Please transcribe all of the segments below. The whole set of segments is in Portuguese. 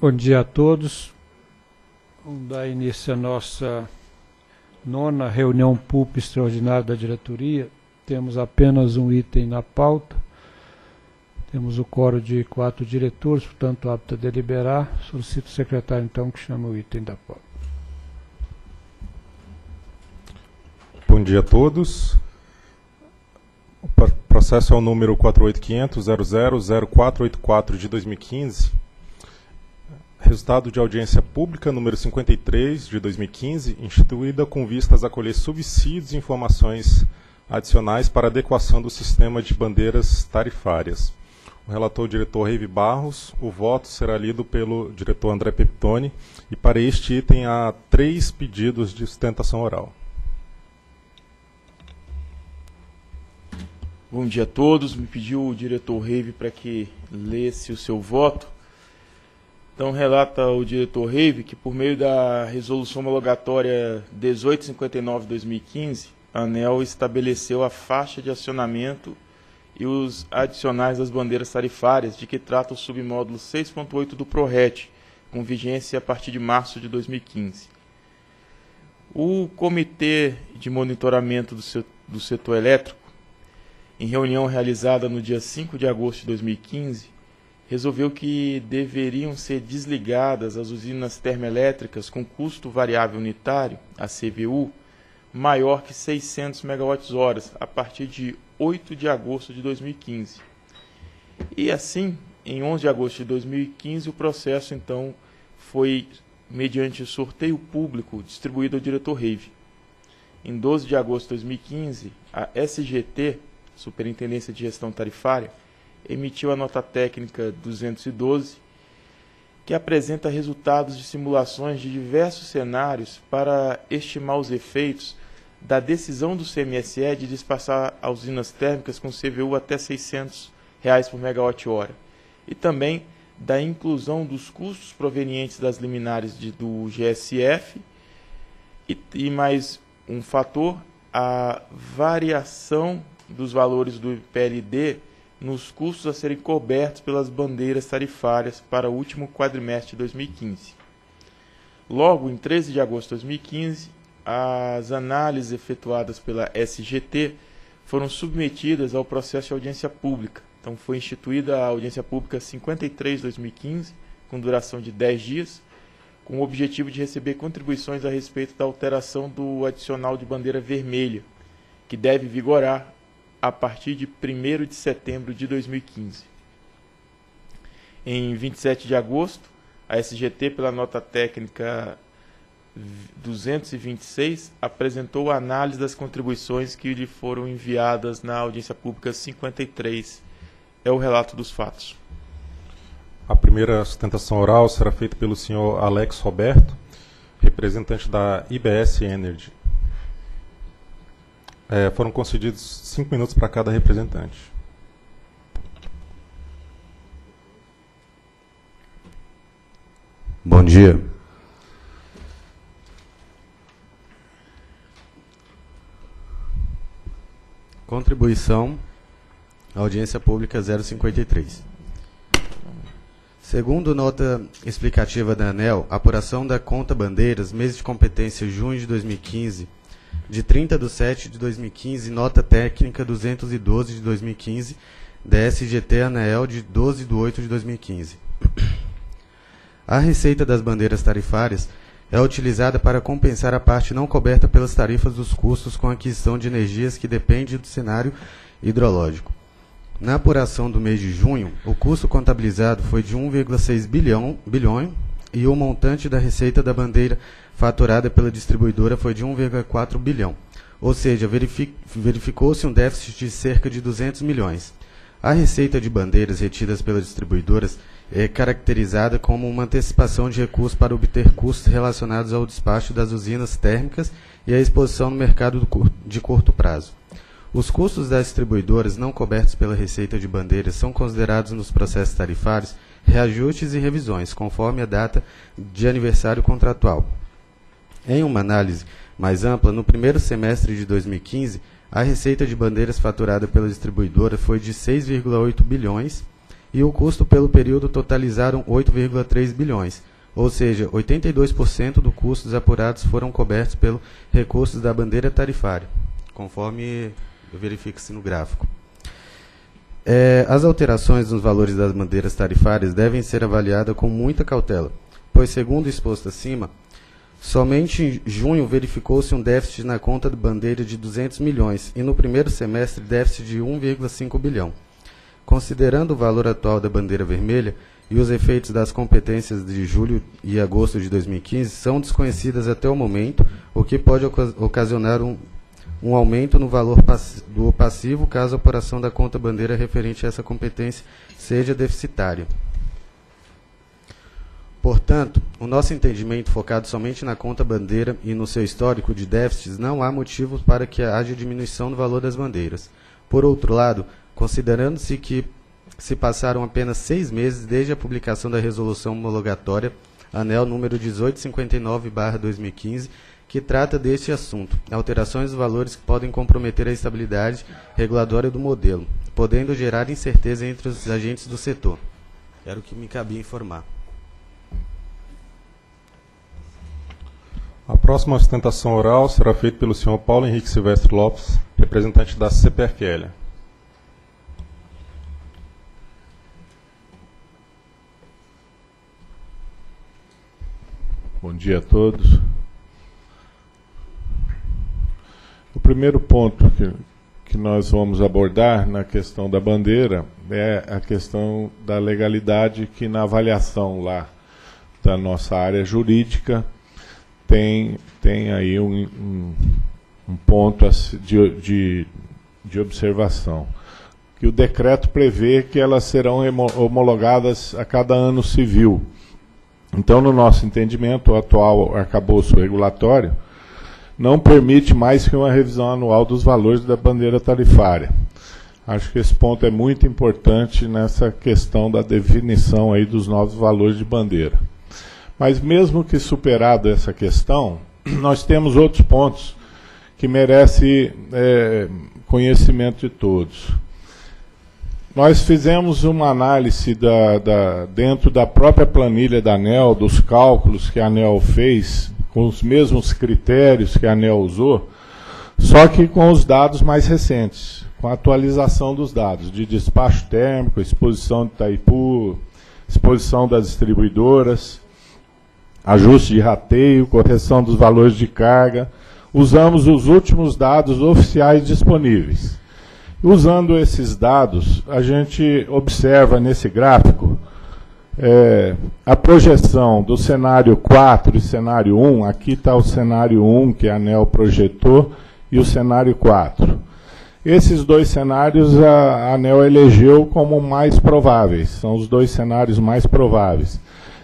Bom dia a todos. Vamos dar início à nossa nona reunião PUP extraordinária da diretoria. Temos apenas um item na pauta. Temos o coro de quatro diretores, portanto, apto a deliberar. Solicito o secretário, então, que chame o item da pauta. Bom dia a todos. O processo é o número 48500000484 de 2015. Resultado de audiência pública número 53 de 2015, instituída com vistas a colher subsídios e informações adicionais para adequação do sistema de bandeiras tarifárias. O relator o diretor Reive Barros, o voto será lido pelo diretor André Peptoni e para este item há três pedidos de sustentação oral. Bom dia a todos. Me pediu o diretor Reive para que lesse o seu voto. Então, relata o diretor Reive que, por meio da resolução homologatória 1859-2015, a ANEL estabeleceu a faixa de acionamento e os adicionais das bandeiras tarifárias, de que trata o submódulo 6.8 do PRORET, com vigência a partir de março de 2015. O Comitê de Monitoramento do Setor Elétrico em reunião realizada no dia 5 de agosto de 2015, resolveu que deveriam ser desligadas as usinas termoelétricas com custo variável unitário, a CVU, maior que 600 MWh, a partir de 8 de agosto de 2015. E assim, em 11 de agosto de 2015, o processo então foi mediante sorteio público distribuído ao diretor Reive. Em 12 de agosto de 2015, a SGT Superintendência de Gestão Tarifária, emitiu a nota técnica 212, que apresenta resultados de simulações de diversos cenários para estimar os efeitos da decisão do CMSE de despassar usinas térmicas com CVU até 600 reais por megawatt-hora e também da inclusão dos custos provenientes das liminares de, do GSF e, e mais um fator, a variação dos valores do PLD nos custos a serem cobertos pelas bandeiras tarifárias para o último quadrimestre de 2015. Logo, em 13 de agosto de 2015, as análises efetuadas pela SGT foram submetidas ao processo de audiência pública. Então, foi instituída a audiência pública 53-2015, com duração de 10 dias, com o objetivo de receber contribuições a respeito da alteração do adicional de bandeira vermelha, que deve vigorar a partir de 1 de setembro de 2015. Em 27 de agosto, a SGT, pela nota técnica 226, apresentou a análise das contribuições que lhe foram enviadas na audiência pública 53. É o relato dos fatos. A primeira sustentação oral será feita pelo senhor Alex Roberto, representante da IBS Energy. É, foram concedidos cinco minutos para cada representante. Bom dia. Contribuição audiência pública 053. Segundo nota explicativa da ANEL, apuração da conta bandeiras, mês de competência junho de 2015 de 30 de 7 de 2015, nota técnica 212 de 2015, DSGT ANEEL de 12 de 8 de 2015. A receita das bandeiras tarifárias é utilizada para compensar a parte não coberta pelas tarifas dos custos com aquisição de energias que depende do cenário hidrológico. Na apuração do mês de junho, o custo contabilizado foi de 1,6 bilhão, bilhão e o montante da receita da bandeira faturada pela distribuidora foi de 1,4 bilhão, ou seja, verificou-se um déficit de cerca de 200 milhões. A receita de bandeiras retidas pelas distribuidoras é caracterizada como uma antecipação de recursos para obter custos relacionados ao despacho das usinas térmicas e à exposição no mercado de curto prazo. Os custos das distribuidoras não cobertos pela receita de bandeiras são considerados nos processos tarifários reajustes e revisões, conforme a data de aniversário contratual. Em uma análise mais ampla, no primeiro semestre de 2015, a receita de bandeiras faturada pela distribuidora foi de 6,8 bilhões e o custo pelo período totalizaram 8,3 bilhões, ou seja, 82% do custo dos apurados foram cobertos pelos recursos da bandeira tarifária, conforme verifica-se no gráfico. É, as alterações nos valores das bandeiras tarifárias devem ser avaliadas com muita cautela, pois, segundo exposto acima, somente em junho verificou-se um déficit na conta de bandeira de 200 milhões e no primeiro semestre déficit de 1,5 bilhão. Considerando o valor atual da bandeira vermelha e os efeitos das competências de julho e agosto de 2015 são desconhecidas até o momento, o que pode ocasionar um um aumento no valor do passivo caso a operação da conta bandeira referente a essa competência seja deficitária. Portanto, o nosso entendimento focado somente na conta bandeira e no seu histórico de déficits não há motivos para que haja diminuição no valor das bandeiras. Por outro lado, considerando-se que se passaram apenas seis meses desde a publicação da resolução homologatória ANEL número 1859-2015, que trata deste assunto, alterações dos valores que podem comprometer a estabilidade regulatória do modelo, podendo gerar incerteza entre os agentes do setor. Era o que me cabia informar. A próxima sustentação oral será feita pelo senhor Paulo Henrique Silvestre Lopes, representante da CPFL. Bom dia a todos. O primeiro ponto que, que nós vamos abordar na questão da bandeira é a questão da legalidade que na avaliação lá da nossa área jurídica tem, tem aí um, um, um ponto de, de, de observação. Que o decreto prevê que elas serão homologadas a cada ano civil. Então, no nosso entendimento, o atual arcabouço regulatório não permite mais que uma revisão anual dos valores da bandeira tarifária. Acho que esse ponto é muito importante nessa questão da definição aí dos novos valores de bandeira. Mas mesmo que superado essa questão, nós temos outros pontos que merecem é, conhecimento de todos. Nós fizemos uma análise da, da, dentro da própria planilha da ANEL, dos cálculos que a ANEL fez com os mesmos critérios que a ANEL usou, só que com os dados mais recentes, com a atualização dos dados de despacho térmico, exposição de Itaipu, exposição das distribuidoras, ajuste de rateio, correção dos valores de carga. Usamos os últimos dados oficiais disponíveis. Usando esses dados, a gente observa nesse gráfico é, a projeção do cenário 4 e cenário 1, aqui está o cenário 1 que a ANEL projetou e o cenário 4. Esses dois cenários a ANEL elegeu como mais prováveis, são os dois cenários mais prováveis.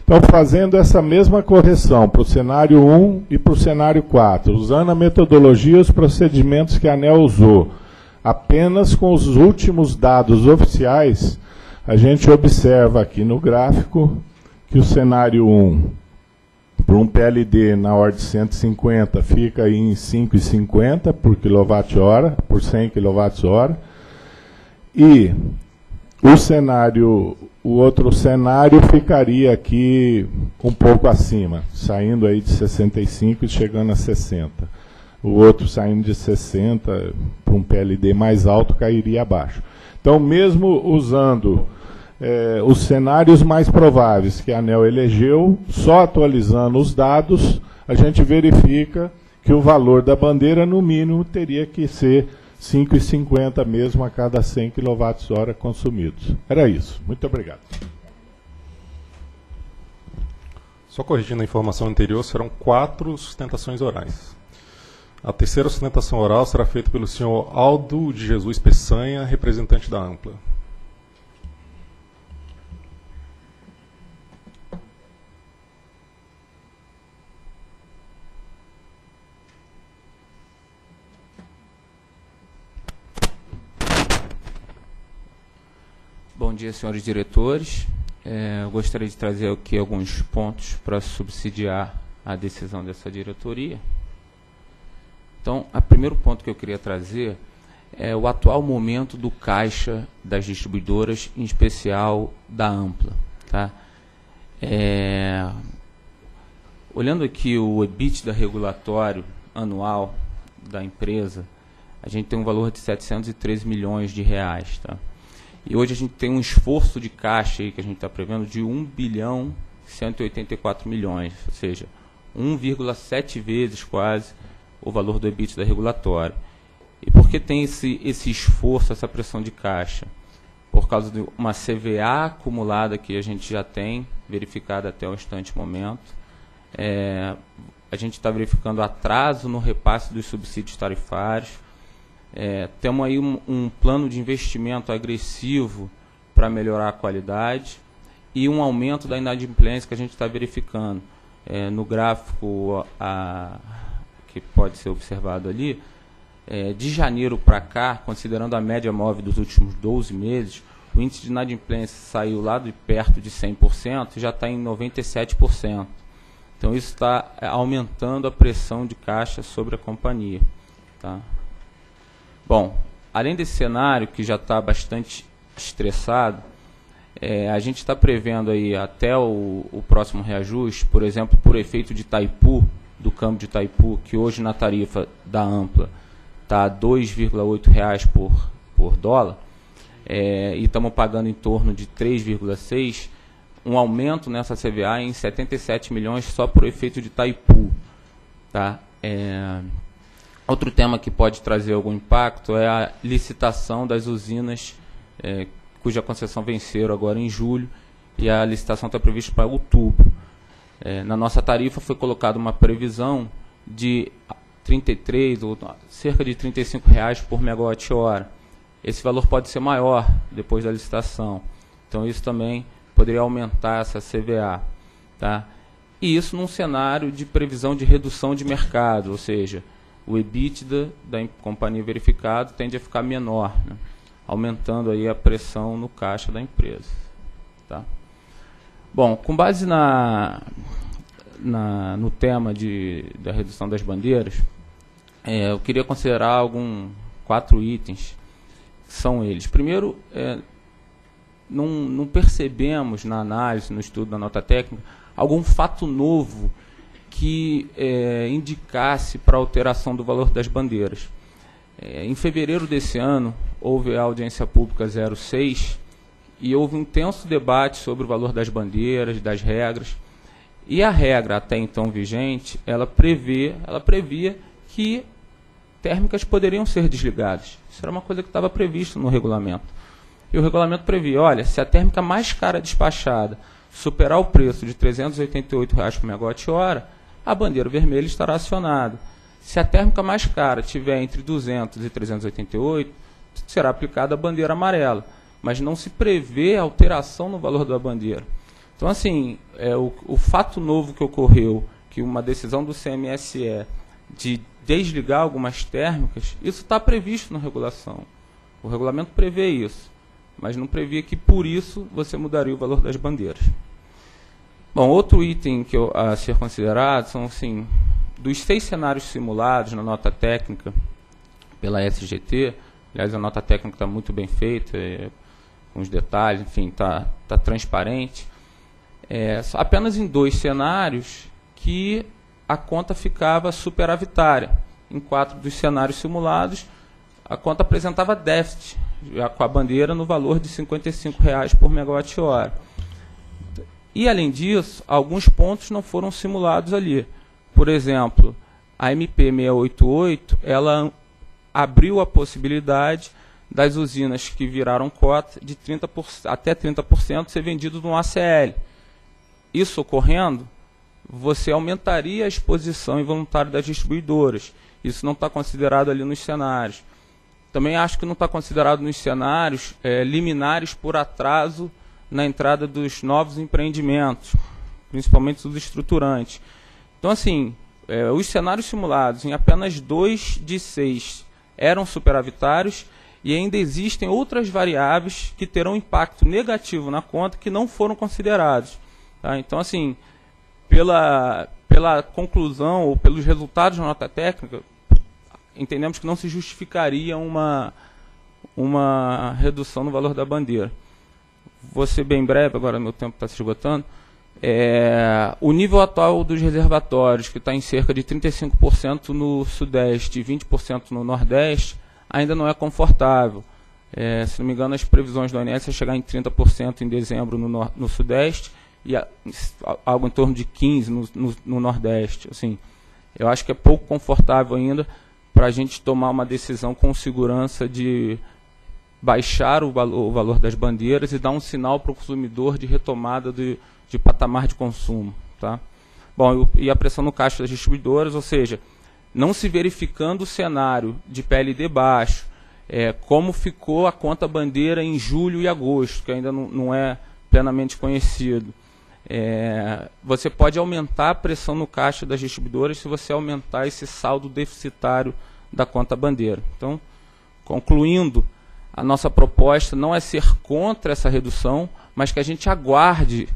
Então, fazendo essa mesma correção para o cenário 1 e para o cenário 4, usando a metodologia e os procedimentos que a ANEL usou, apenas com os últimos dados oficiais, a gente observa aqui no gráfico que o cenário 1, para um PLD na ordem de 150, fica em 5,50 por quilowatt-hora, por 100 kWh. E o cenário, o outro cenário ficaria aqui um pouco acima, saindo aí de 65 e chegando a 60. O outro saindo de 60 para um PLD mais alto cairia abaixo. Então, mesmo usando é, os cenários mais prováveis que a ANEL elegeu, só atualizando os dados, a gente verifica que o valor da bandeira, no mínimo, teria que ser 5,50 mesmo a cada 100 kWh consumidos. Era isso. Muito obrigado. Só corrigindo a informação anterior, serão quatro sustentações orais. A terceira sustentação oral será feita pelo senhor Aldo de Jesus Peçanha, representante da Ampla. Dia, senhores diretores. É, eu gostaria de trazer aqui alguns pontos para subsidiar a decisão dessa diretoria. Então, o primeiro ponto que eu queria trazer é o atual momento do caixa das distribuidoras, em especial da Ampla. Tá? É, olhando aqui o EBITDA regulatório anual da empresa, a gente tem um valor de 713 milhões de reais. Tá? E hoje a gente tem um esforço de caixa aí que a gente está prevendo de 1 bilhão 184 milhões, ou seja, 1,7 vezes quase o valor do EBITDA regulatório. E por que tem esse, esse esforço, essa pressão de caixa? Por causa de uma CVA acumulada que a gente já tem, verificada até o instante momento. É, a gente está verificando atraso no repasse dos subsídios tarifários. É, temos aí um, um plano de investimento agressivo para melhorar a qualidade e um aumento da inadimplência que a gente está verificando. É, no gráfico a, que pode ser observado ali, é, de janeiro para cá, considerando a média móvel dos últimos 12 meses, o índice de inadimplência saiu lá de perto de 100% e já está em 97%. Então isso está é, aumentando a pressão de caixa sobre a companhia. Tá? Bom, além desse cenário que já está bastante estressado, é, a gente está prevendo aí até o, o, próximo reajuste, por exemplo, por efeito de Taipu, do câmbio de Taipu, que hoje na tarifa da Ampla está R$ 2,8 por, por dólar, é, e estamos pagando em torno de 3,6, um aumento nessa CVA em 77 milhões só por efeito de Taipu. Tá? É, outro tema que pode trazer algum impacto é a licitação das usinas é, cuja concessão venceram agora em julho e a licitação está prevista para outubro. É, na nossa tarifa foi colocada uma previsão de 33 ou cerca de 35 reais por megawatt-hora. Esse valor pode ser maior depois da licitação. Então isso também poderia aumentar essa CVA. Tá? E isso num cenário de previsão de redução de mercado, ou seja, o EBITDA da companhia verificado tende a ficar menor. Né? aumentando aí a pressão no caixa da empresa. Tá? Bom, com base na, na, no tema de, da redução das bandeiras, é, eu queria considerar algum quatro itens. São eles. Primeiro, é, não, não percebemos na análise, no estudo da nota técnica, algum fato novo que é, indicasse para alteração do valor das bandeiras. É, em fevereiro desse ano, houve a audiência pública 06 e houve um intenso debate sobre o valor das bandeiras, das regras. E a regra até então vigente, ela prevê, ela previa que térmicas poderiam ser desligadas. Isso era uma coisa que estava previsto no regulamento. E o regulamento previa, olha, se a térmica mais cara despachada superar o preço de 388 reais por megawatt-hora, a bandeira vermelha estará acionada. Se a térmica mais cara tiver entre 200 e 388, será aplicada a bandeira amarela, mas não se prevê alteração no valor da bandeira. Então, assim, é, o, o fato novo que ocorreu, que uma decisão do CMSE de desligar algumas térmicas, isso está previsto na regulação. O regulamento prevê isso, mas não previa que por isso você mudaria o valor das bandeiras. Bom, outro item que eu, a ser considerado são assim, dos seis cenários simulados na nota técnica pela SGT, aliás, a nota técnica está muito bem feita, é, com os detalhes, enfim, está tá transparente. É, apenas em dois cenários que a conta ficava superavitária. Em quatro dos cenários simulados, a conta apresentava déficit, já com a bandeira no valor de 55 reais por megawatt-hora. E, além disso, alguns pontos não foram simulados ali. Por exemplo, a MP 688, ela abriu a possibilidade das usinas que viraram cota de 30%, até 30% ser vendido no ACL. Isso ocorrendo, você aumentaria a exposição involuntária das distribuidoras. Isso não está considerado ali nos cenários. Também acho que não está considerado nos cenários é, liminares por atraso na entrada dos novos empreendimentos, principalmente os estruturantes. Então, assim, é, os cenários simulados em apenas dois de seis eram superavitários e ainda existem outras variáveis que terão impacto negativo na conta que não foram considerados. Tá? Então, assim, pela, pela conclusão ou pelos resultados da nota técnica, entendemos que não se justificaria uma, uma redução no valor da bandeira. Vou ser bem breve, agora meu tempo está se esgotando. É, o nível atual dos reservatórios, que está em cerca de 35% no Sudeste e 20% no Nordeste, ainda não é confortável. É, se não me engano, as previsões do ONS é chegar em 30% em dezembro no, no, no Sudeste e a, algo em torno de 15% no, no, no, Nordeste. Assim, eu acho que é pouco confortável ainda para a gente tomar uma decisão com segurança de baixar o valor, o valor das bandeiras e dar um sinal para o consumidor de retomada de, de patamar de consumo. Tá? Bom, e a pressão no caixa das distribuidoras, ou seja, não se verificando o cenário de PLD baixo, é, como ficou a conta bandeira em julho e agosto, que ainda não, não é plenamente conhecido. É, você pode aumentar a pressão no caixa das distribuidoras se você aumentar esse saldo deficitário da conta bandeira. Então, concluindo, a nossa proposta não é ser contra essa redução, mas que a gente aguarde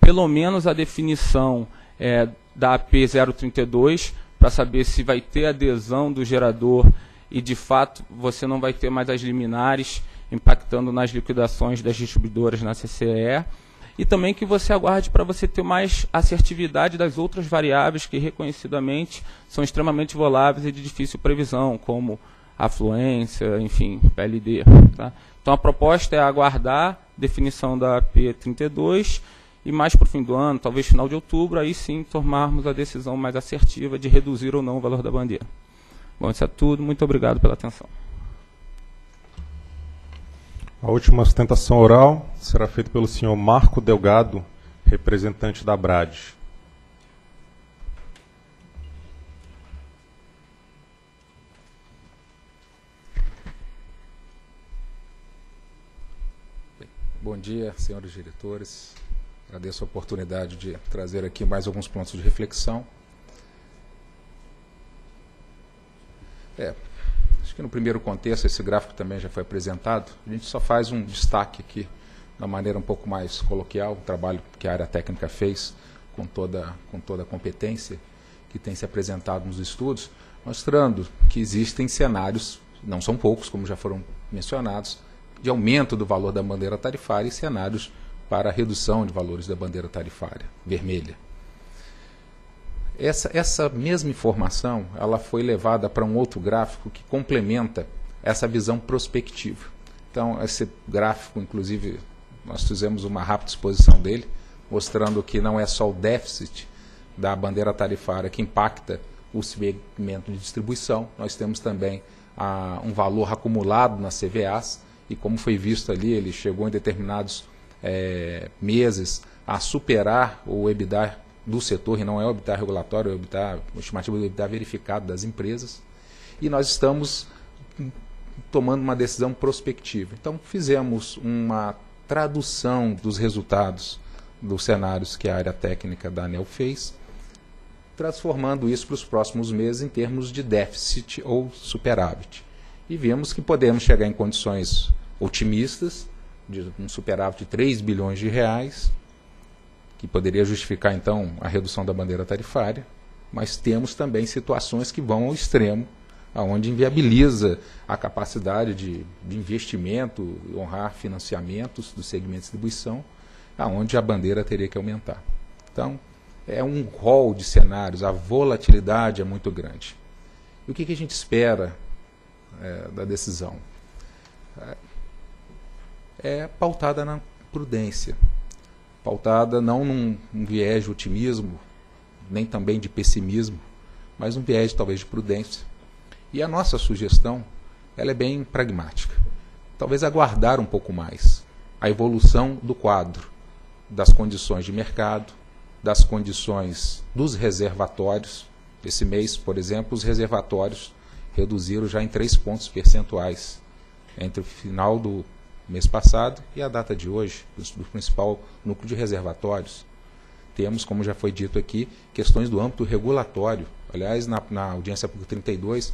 pelo menos a definição é, da AP 032 para saber se vai ter adesão do gerador e de fato você não vai ter mais as liminares impactando nas liquidações das distribuidoras na CCE e. Também que você aguarde para você ter mais assertividade das outras variáveis que reconhecidamente são extremamente voláveis e de difícil previsão, como afluência, enfim, PLD. Tá? Então a proposta é aguardar definição da P32 e mais para o fim do ano, talvez final de outubro, aí sim tomarmos a decisão mais assertiva de reduzir ou não o valor da bandeira. Bom, isso é tudo. Muito obrigado pela atenção. A última sustentação oral será feita pelo senhor Marco Delgado, representante da BRAD. Bom dia, senhores diretores. Agradeço a oportunidade de trazer aqui mais alguns pontos de reflexão. É, acho que no primeiro contexto, esse gráfico também já foi apresentado, a gente só faz um destaque aqui, uma maneira um pouco mais coloquial, o trabalho que a área técnica fez com toda, com toda a competência que tem se apresentado nos estudos, mostrando que existem cenários, não são poucos, como já foram mencionados, de aumento do valor da bandeira tarifária e cenários para redução de valores da bandeira tarifária vermelha. Essa, essa mesma informação ela foi levada para um outro gráfico que complementa essa visão prospectiva. Então, esse gráfico, inclusive, nós fizemos uma rápida exposição dele, mostrando que não é só o déficit da bandeira tarifária que impacta o segmento de distribuição, nós temos também ah, um valor acumulado nas CVAs, e como foi visto ali, ele chegou em determinados é, meses a superar o EBITDA do setor, e não é o EBITDA regulatório, é o EBITDA, o estimativo do EBITDA verificado das empresas, e nós estamos tomando uma decisão prospectiva. Então, fizemos uma tradução dos resultados dos cenários que a área técnica da ANEL fez, transformando isso para os próximos meses em termos de déficit ou superávit. E vimos que podemos chegar em condições otimistas, de um superávit de 3 bilhões de reais, que poderia justificar então a redução da bandeira tarifária, mas temos também situações que vão ao extremo, aonde inviabiliza a capacidade de, de investimento, honrar financiamentos do segmento de distribuição, aonde a bandeira teria que aumentar. Então, é um rol de cenários, a volatilidade é muito grande. E o que, que a gente espera é, da decisão? É, pautada na prudência pautada não num, viés de otimismo, nem também de pessimismo, mas um viés talvez de prudência. E a nossa sugestão ela é bem pragmática. Talvez aguardar um pouco mais a evolução do quadro, das condições de mercado, das condições dos reservatórios. Esse mês, por exemplo, os reservatórios reduziram já em três pontos percentuais entre o final do mês passado e a data de hoje, do principal núcleo de reservatórios. Temos, como já foi dito aqui, questões do âmbito regulatório. Aliás, na, na audiência pública 32,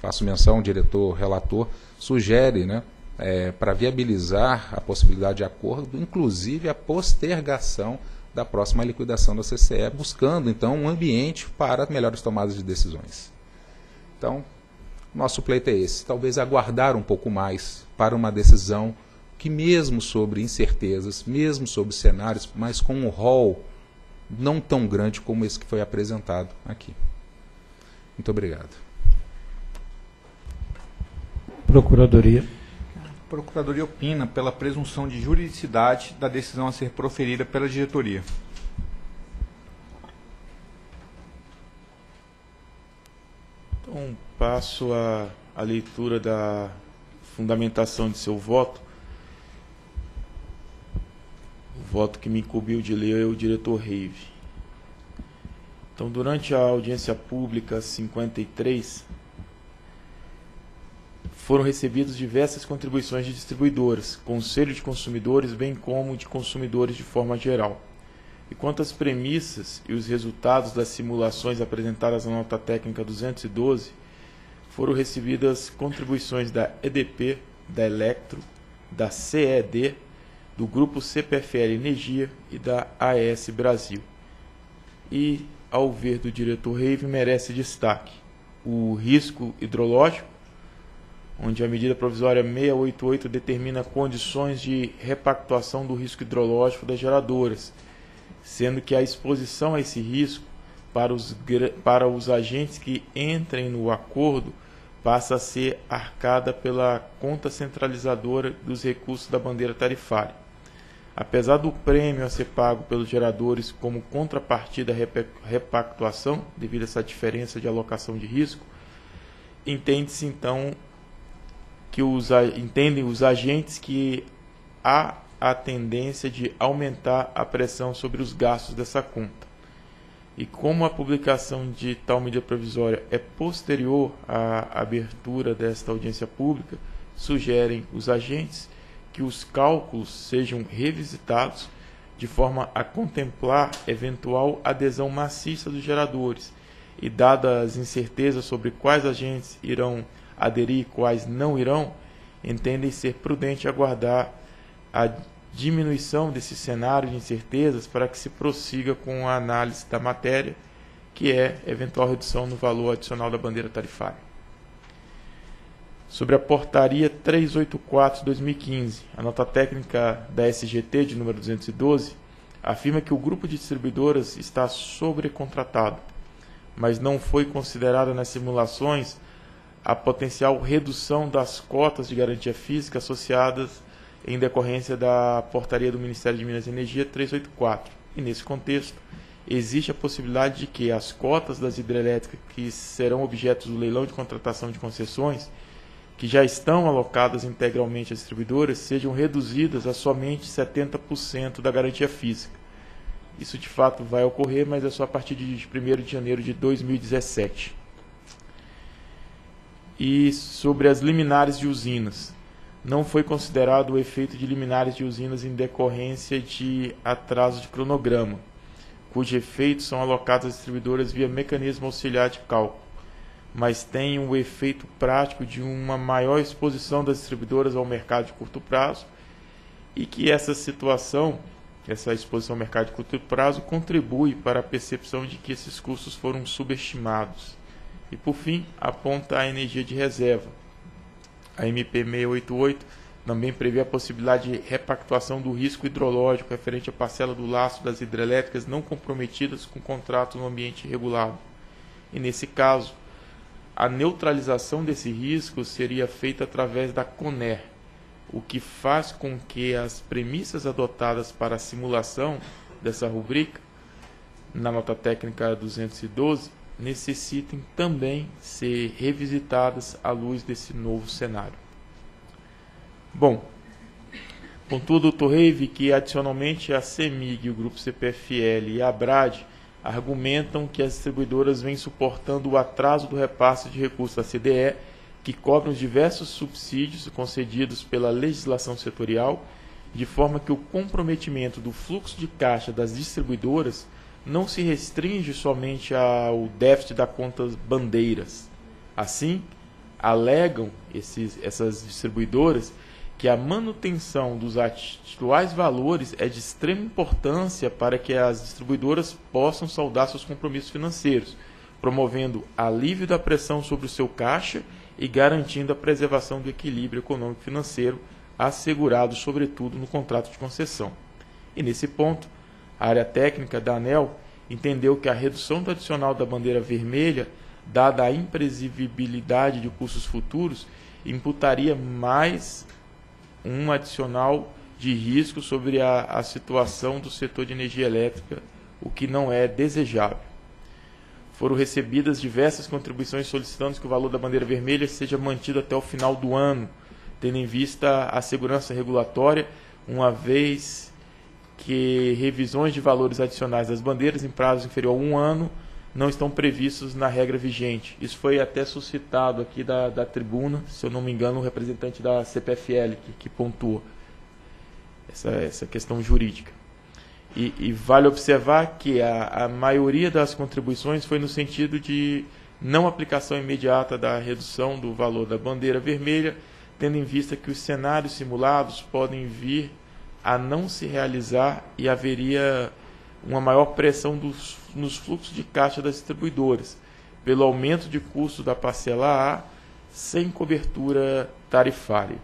faço menção, o diretor relator sugere, né, é, para viabilizar a possibilidade de acordo, inclusive a postergação da próxima liquidação da CCE, buscando então um ambiente para melhores tomadas de decisões. Então, nosso pleito é esse: talvez aguardar um pouco mais para uma decisão que, mesmo sobre incertezas, mesmo sobre cenários, mas com um rol não tão grande como esse que foi apresentado aqui. Muito obrigado. Procuradoria. A Procuradoria opina pela presunção de juridicidade da decisão a ser proferida pela diretoria. Então, passo a, a leitura da fundamentação de seu voto. O voto que me incumbiu de ler é o diretor Reive. Então, durante a audiência pública 53, foram recebidas diversas contribuições de distribuidoras, conselho de consumidores, bem como de consumidores de forma geral. E quanto às premissas e os resultados das simulações apresentadas na nota técnica 212, foram recebidas contribuições da EDP, da Electro, da CED, do grupo CPFL Energia e da AS Brasil. E, ao ver do diretor Reive, merece destaque o risco hidrológico, onde a medida provisória 688 determina condições de repactuação do risco hidrológico das geradoras, sendo que a exposição a esse risco para os, para os agentes que entrem no acordo passa a ser arcada pela conta centralizadora dos recursos da bandeira tarifária. Apesar do prêmio a ser pago pelos geradores como contrapartida à repactuação, devido a essa diferença de alocação de risco, entende-se então que os, entendem os agentes que há a tendência de aumentar a pressão sobre os gastos dessa conta. E como a publicação de tal medida provisória é posterior à abertura desta audiência pública, sugerem os agentes que os cálculos sejam revisitados de forma a contemplar eventual adesão maciça dos geradores e dadas as incertezas sobre quais agentes irão aderir e quais não irão, entendem ser prudente aguardar a diminuição desse cenário de incertezas para que se prossiga com a análise da matéria, que é eventual redução no valor adicional da bandeira tarifária. Sobre a portaria 384 de 2015, a nota técnica da SGT de número 212 afirma que o grupo de distribuidoras está sobrecontratado, mas não foi considerada nas simulações a potencial redução das cotas de garantia física associadas em decorrência da portaria do Ministério de Minas e Energia 384. E nesse contexto, existe a possibilidade de que as cotas das hidrelétricas que serão objetos do leilão de contratação de concessões, que já estão alocadas integralmente às distribuidoras, sejam reduzidas a somente 70% da garantia física. Isso de fato vai ocorrer, mas é só a partir de 1 de janeiro de 2017. E sobre as liminares de usinas não foi considerado o efeito de liminares de usinas em decorrência de atraso de cronograma, cujos efeitos são alocados às distribuidoras via mecanismo auxiliar de cálculo, mas tem o efeito prático de uma maior exposição das distribuidoras ao mercado de curto prazo e que essa situação, essa exposição ao mercado de curto prazo, contribui para a percepção de que esses custos foram subestimados. E por fim, aponta a energia de reserva, a MP 688 também prevê a possibilidade de repactuação do risco hidrológico referente à parcela do laço das hidrelétricas não comprometidas com contrato no ambiente regulado. E nesse caso, a neutralização desse risco seria feita através da CONER, o que faz com que as premissas adotadas para a simulação dessa rubrica, na nota técnica 212, necessitem também ser revisitadas à luz desse novo cenário. Bom, contudo, o Torreive, que adicionalmente a CEMIG, o grupo CPFL e a ABRAD argumentam que as distribuidoras vêm suportando o atraso do repasse de recursos da CDE, que cobrem os diversos subsídios concedidos pela legislação setorial, de forma que o comprometimento do fluxo de caixa das distribuidoras não se restringe somente ao déficit da conta bandeiras. Assim, alegam esses, essas distribuidoras que a manutenção dos atuais valores é de extrema importância para que as distribuidoras possam saldar seus compromissos financeiros, promovendo alívio da pressão sobre o seu caixa e garantindo a preservação do equilíbrio econômico-financeiro assegurado, sobretudo, no contrato de concessão. E nesse ponto, a área técnica da ANEL entendeu que a redução do adicional da bandeira vermelha, dada a imprevisibilidade de custos futuros, imputaria mais um adicional de risco sobre a, a situação do setor de energia elétrica, o que não é desejável. Foram recebidas diversas contribuições solicitando que o valor da bandeira vermelha seja mantido até o final do ano, tendo em vista a segurança regulatória, uma vez que revisões de valores adicionais das bandeiras em prazo inferior a um ano não estão previstos na regra vigente. Isso foi até suscitado aqui da, da tribuna, se eu não me engano, o representante da CPFL que, que pontua essa, essa questão jurídica. E, e vale observar que a, a maioria das contribuições foi no sentido de não aplicação imediata da redução do valor da bandeira vermelha, tendo em vista que os cenários simulados podem vir a não se realizar e haveria uma maior pressão dos, nos fluxos de caixa das distribuidoras, pelo aumento de custo da parcela A sem cobertura tarifária.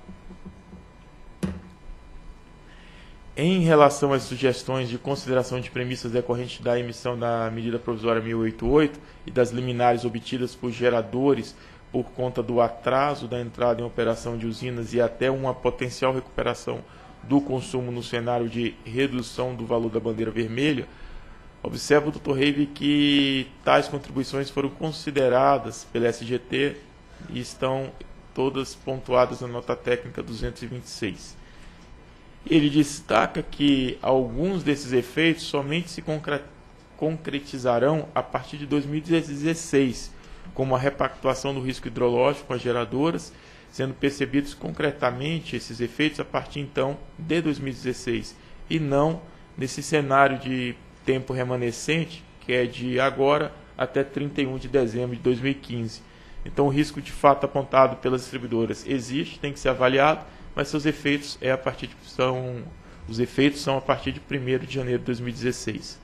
Em relação às sugestões de consideração de premissas decorrentes da emissão da medida provisória 1088 e das liminares obtidas por geradores por conta do atraso da entrada em operação de usinas e até uma potencial recuperação do consumo no cenário de redução do valor da bandeira vermelha, observa o Dr. Reive que tais contribuições foram consideradas pela SGT e estão todas pontuadas na nota técnica 226. Ele destaca que alguns desses efeitos somente se concretizarão a partir de 2016, como a repactuação do risco hidrológico com as geradoras, sendo percebidos concretamente esses efeitos a partir então de 2016 e não nesse cenário de tempo remanescente que é de agora até 31 de dezembro de 2015. Então o risco de fato apontado pelas distribuidoras existe, tem que ser avaliado mas seus efeitos é a partir de, são os efeitos são a partir de 1 de janeiro de 2016.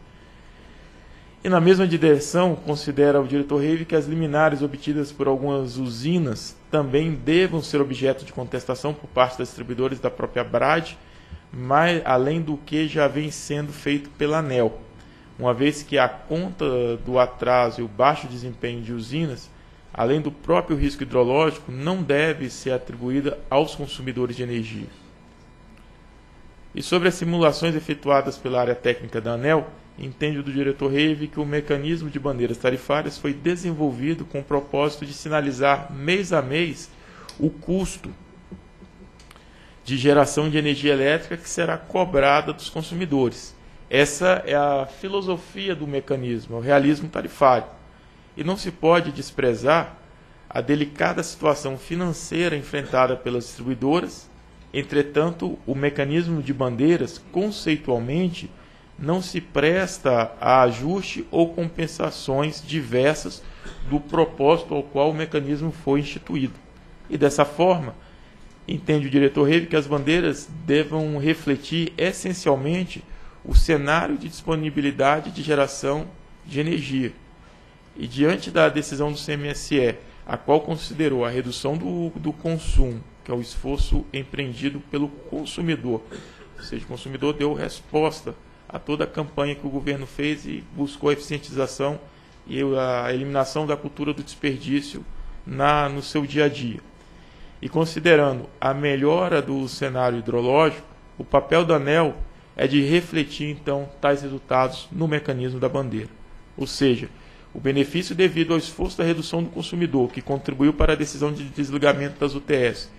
E na mesma direção, considera o diretor Reive que as liminares obtidas por algumas usinas também devam ser objeto de contestação por parte das distribuidoras da própria BRAD, mas além do que já vem sendo feito pela ANEL, uma vez que a conta do atraso e o baixo desempenho de usinas além do próprio risco hidrológico, não deve ser atribuída aos consumidores de energia. E sobre as simulações efetuadas pela área técnica da ANEL, entende o diretor Reive que o mecanismo de bandeiras tarifárias foi desenvolvido com o propósito de sinalizar mês a mês o custo de geração de energia elétrica que será cobrada dos consumidores. Essa é a filosofia do mecanismo, é o realismo tarifário. E não se pode desprezar a delicada situação financeira enfrentada pelas distribuidoras. Entretanto, o mecanismo de bandeiras, conceitualmente, não se presta a ajuste ou compensações diversas do propósito ao qual o mecanismo foi instituído. E dessa forma, entende o diretor Reve que as bandeiras devam refletir essencialmente o cenário de disponibilidade de geração de energia e diante da decisão do CMSE, a qual considerou a redução do, do consumo, que é o esforço empreendido pelo consumidor, ou seja, o consumidor deu resposta a toda a campanha que o governo fez e buscou a eficientização e a eliminação da cultura do desperdício na, no seu dia a dia. E considerando a melhora do cenário hidrológico, o papel da ANEL é de refletir então tais resultados no mecanismo da bandeira. Ou seja, o benefício devido ao esforço da redução do consumidor, que contribuiu para a decisão de desligamento das UTS,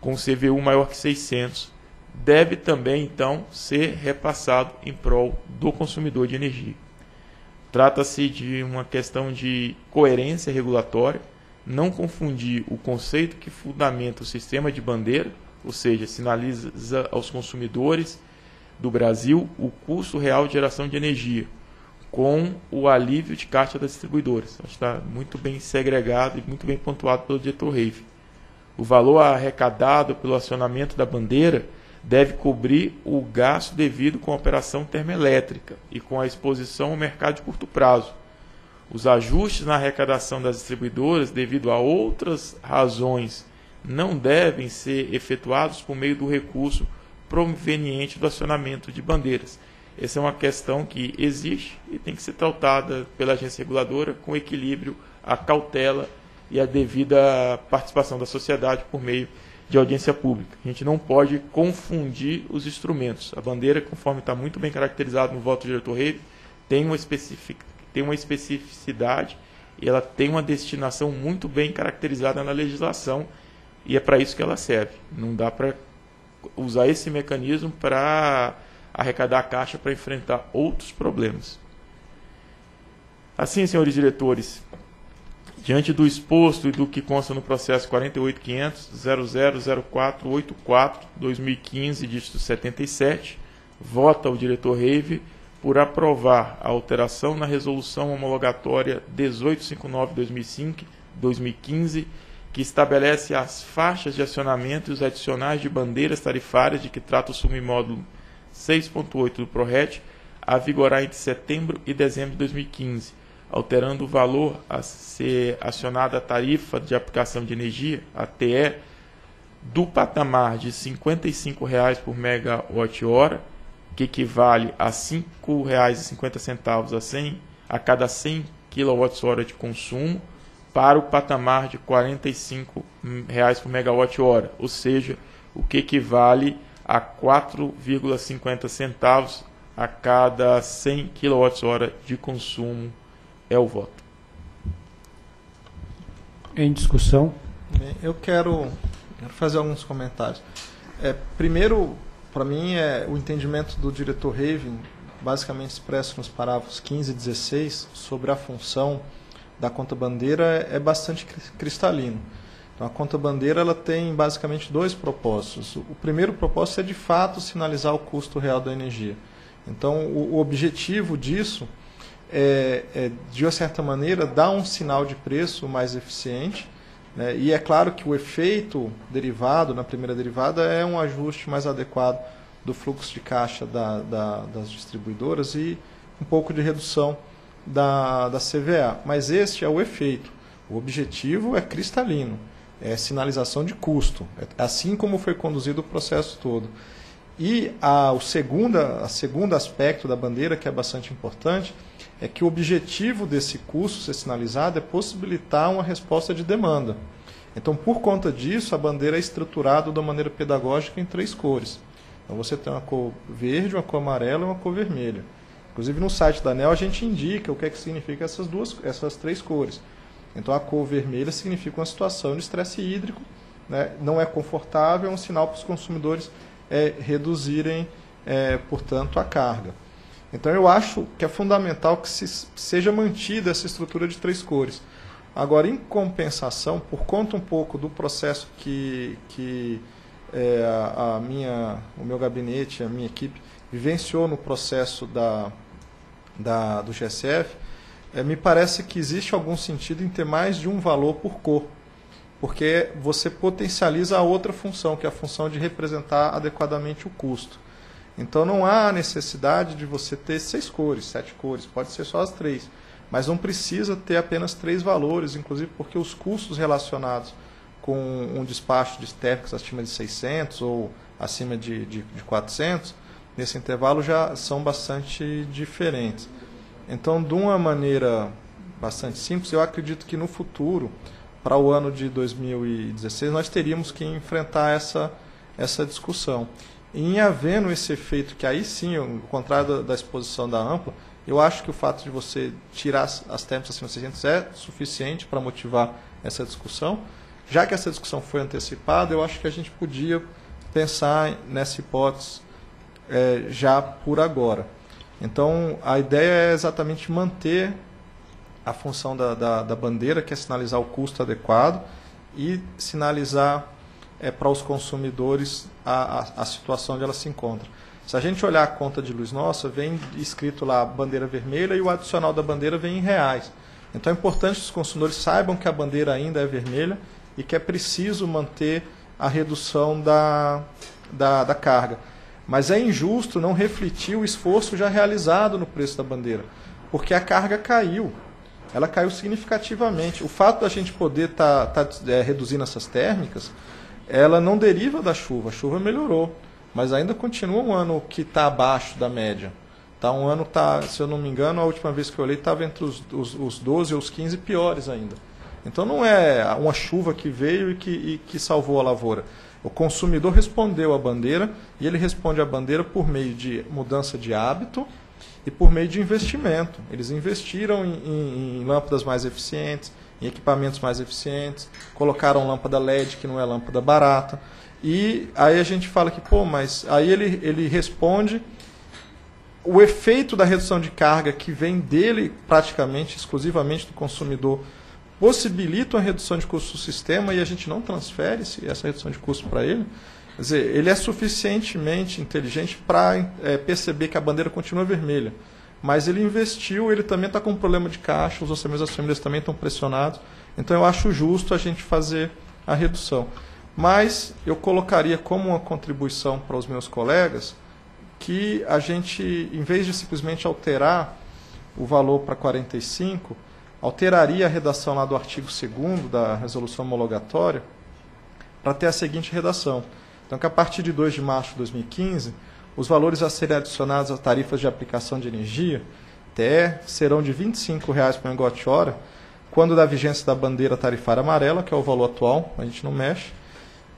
com CVU maior que 600, deve também, então, ser repassado em prol do consumidor de energia. Trata-se de uma questão de coerência regulatória, não confundir o conceito que fundamenta o sistema de bandeira, ou seja, sinaliza aos consumidores do Brasil o custo real de geração de energia, com o alívio de caixa das distribuidoras. Está muito bem segregado e muito bem pontuado pelo diretor Reive. O valor arrecadado pelo acionamento da bandeira deve cobrir o gasto devido com a operação termoelétrica e com a exposição ao mercado de curto prazo. Os ajustes na arrecadação das distribuidoras, devido a outras razões, não devem ser efetuados por meio do recurso proveniente do acionamento de bandeiras. Essa é uma questão que existe e tem que ser tratada pela agência reguladora com equilíbrio, a cautela e a devida participação da sociedade por meio de audiência pública. A gente não pode confundir os instrumentos. A bandeira, conforme está muito bem caracterizado no voto do diretor rei, tem uma, especific... tem uma especificidade e ela tem uma destinação muito bem caracterizada na legislação e é para isso que ela serve. Não dá para usar esse mecanismo para arrecadar a caixa para enfrentar outros problemas. Assim, senhores diretores, diante do exposto e do que consta no processo 48.500.000484-2015, dígito 77, vota o diretor Reive por aprovar a alteração na resolução homologatória 1859-2015, que estabelece as faixas de acionamento e os adicionais de bandeiras tarifárias de que trata o submódulo 6.8 do PRORET, a vigorar entre setembro e dezembro de 2015, alterando o valor a ser acionada a tarifa de aplicação de energia, a TE, do patamar de R$ 55,00 por megawatt-hora que equivale a R$ 5,50 a, 100, a cada 100 kWh de consumo, para o patamar de 45 reais por megawatt-hora, ou seja, o que equivale a 4,50 centavos a cada 100 kWh de consumo é o voto. Em discussão. Eu quero, quero fazer alguns comentários. É, primeiro, para mim, é o entendimento do diretor Raven, basicamente expresso nos parágrafos 15 e 16, sobre a função da conta bandeira, é bastante cristalino. Então, a conta bandeira ela tem basicamente dois propósitos. O primeiro propósito é, de fato, sinalizar o custo real da energia. Então, o objetivo disso é, é, de uma certa maneira, dar um sinal de preço mais eficiente né? E é claro que o efeito derivado na primeira derivada é um ajuste mais adequado do fluxo de caixa da, da, das distribuidoras e um pouco de redução da, da CVA. Mas este é o efeito. O objetivo é cristalino, é sinalização de custo, é assim como foi conduzido o processo todo. E a, o segunda, a segundo aspecto da bandeira, que é bastante importante, é que o objetivo desse curso ser sinalizado é possibilitar uma resposta de demanda. Então, por conta disso, a bandeira é estruturada uma maneira pedagógica em três cores. Então, você tem uma cor verde, uma cor amarela e uma cor vermelha. Inclusive, no site da ANEL, a gente indica o que é que significa essas, duas, essas três cores. Então, a cor vermelha significa uma situação de estresse hídrico, né? não é confortável, é um sinal para os consumidores é, reduzirem, é, portanto, a carga. Então eu acho que é fundamental que se, seja mantida essa estrutura de três cores. Agora, em compensação, por conta um pouco do processo que, que é, a, minha, o meu gabinete, a minha equipe vivenciou no processo da, da, do GSF, é, me parece que existe algum sentido em ter mais de um valor por cor, porque você potencializa a outra função, que é a função de representar adequadamente o custo. Então não há necessidade de você ter seis cores, sete cores, pode ser só as três. Mas não precisa ter apenas três valores, inclusive porque os custos relacionados com um despacho de térmicos acima de 600 ou acima de, de, de 400, nesse intervalo já são bastante diferentes. Então, de uma maneira bastante simples, eu acredito que no futuro, para o ano de 2016, nós teríamos que enfrentar essa, essa discussão. Em havendo esse efeito, que aí sim, ao contrário da, exposição da ampla, eu acho que o fato de você tirar as, as térmicas acima de 600 é suficiente para motivar essa discussão. Já que essa discussão foi antecipada, eu acho que a gente podia pensar nessa hipótese é, já por agora. Então, a ideia é exatamente manter a função da, da, da bandeira, que é sinalizar o custo adequado, e sinalizar é, para os consumidores a, a, a, situação onde ela se encontra. Se a gente olhar a conta de luz nossa, vem escrito lá bandeira vermelha e o adicional da bandeira vem em reais. Então é importante que os consumidores saibam que a bandeira ainda é vermelha e que é preciso manter a redução da, da, da carga. Mas é injusto não refletir o esforço já realizado no preço da bandeira, porque a carga caiu. ela caiu significativamente. O fato da gente poder estar tá, tá, é, reduzindo essas térmicas, ela não deriva da chuva. A chuva melhorou, mas ainda continua um ano que está abaixo da média. Tá um ano tá, se eu não me engano, a última vez que eu olhei estava entre os, os, os 12 e os 15 piores ainda. Então não é uma chuva que veio e que, e que salvou a lavoura. O consumidor respondeu à bandeira e ele responde à bandeira por meio de mudança de hábito e por meio de investimento. Eles investiram em, em, em lâmpadas mais eficientes, em equipamentos mais eficientes, colocaram lâmpada LED que não é lâmpada barata. E aí a gente fala que, pô, mas aí ele, ele responde o efeito da redução de carga que vem dele praticamente, exclusivamente do consumidor, possibilita uma redução de custo do sistema e a gente não transfere essa redução de custo para ele. Quer dizer, ele é suficientemente inteligente para é, perceber que a bandeira continua vermelha. Mas ele investiu, ele também está com um problema de caixa, os orçamentos das famílias também estão pressionados. Então eu acho justo a gente fazer a redução. Mas eu colocaria como uma contribuição para os meus colegas que a gente, em vez de simplesmente alterar o valor para 45, alteraria a redação lá do artigo 2 da resolução homologatória para ter a seguinte redação. Então, que a partir de 2 de março de 2015, os valores a serem adicionados às tarifas de aplicação de energia, TE, serão de R$ 25,00 por megawatt-hora, quando da vigência da bandeira tarifária amarela, que é o valor atual, a gente não mexe,